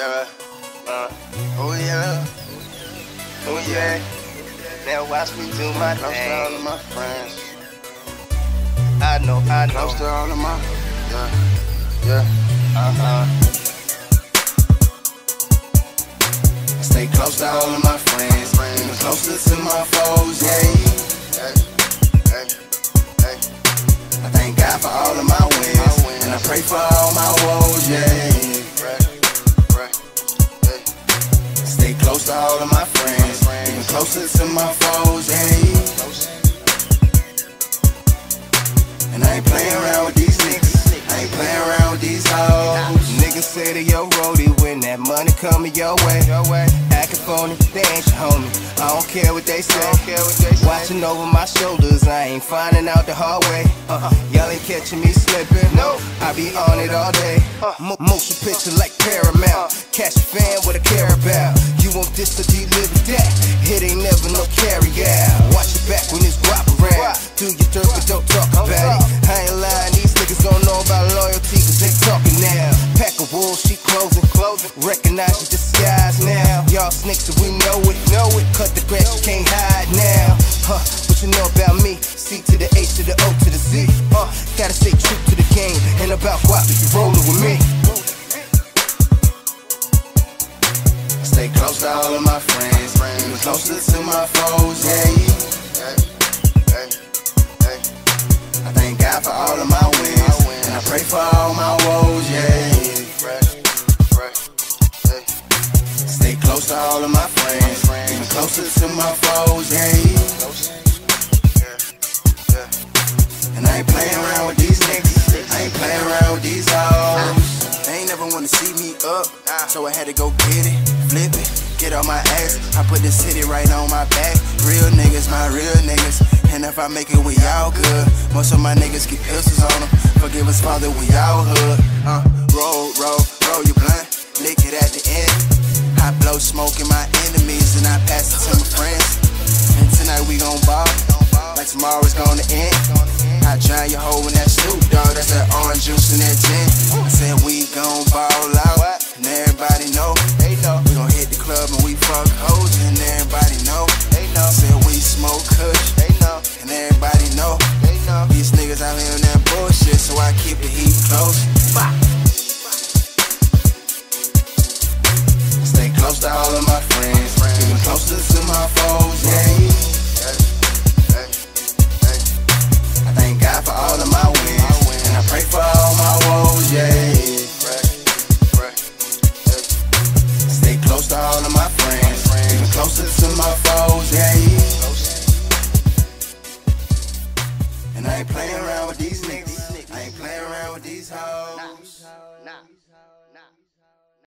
Yeah, uh, oh yeah, oh yeah. Now watch me do my Close to thing. all of my friends. I know, I know. Close to all of my, yeah, yeah. Uh huh. I stay close to all of my friends. Even closer to my foes, yeah. Hey, hey, hey. I thank God for all of my wins. And I pray for all closer to my foes, yeah. And I ain't playing around with these niggas. I ain't playing around with these hoes. Niggas say they your roadie when that money coming your way. Your way. Acting phony, they ain't your homie. I don't care what they say. I don't care what they say. Watching over my shoulders, I ain't finding out the hard way. Uh-uh. Y'all ain't catching me slipping. No, I be on it all day. Uh. Mo- motion picture like Paramount. Uh. Catch a fan with a about. You want this to deliver that? It ain't never no carry out. Watch your back when it's guap around. Do your dirt, but don't talk about it. I ain't lying, these niggas don't know about loyalty, cause they talking now. Pack of wolves, she closing, closing. Recognize your disguise now. Y'all snakes, so we know it, know it. Cut the grass, you can't hide now. Huh, what you know about me? C to the H to the O to the Z. Uh, gotta stay true to the game. And about guap if you rollin' all of my friends. Even closer to my foes, yeah. I thank God for all of my wins. And I pray for all my woes, yeah. Stay close to all of my friends. Even closer to my foes, yeah. And I ain't playing around with these niggas. I ain't playing around with these hoes. They ain't never wanna see me up, so I had to go get it, on my ass. I put the city right on my back. Real niggas, my real niggas. And if I make it, we all good. Most of my niggas keep pistols on them. Forgive us, Father, we all hood. Uh, roll, roll, roll you blunt, lick it at the end. I blow smoke in my enemies and I pass it to my friends. And tonight we gon' ball, like tomorrow's gonna end. I drown your hoe in that soup, dog. that's that orange close to all of my friends, even closer to my foes, yeah. I thank God for all of my wins, and I pray for all my woes, yeah. Stay close to all of my friends, even closer to my foes, yeah. And I ain't playing around with these niggas, I ain't playing around with these hoes.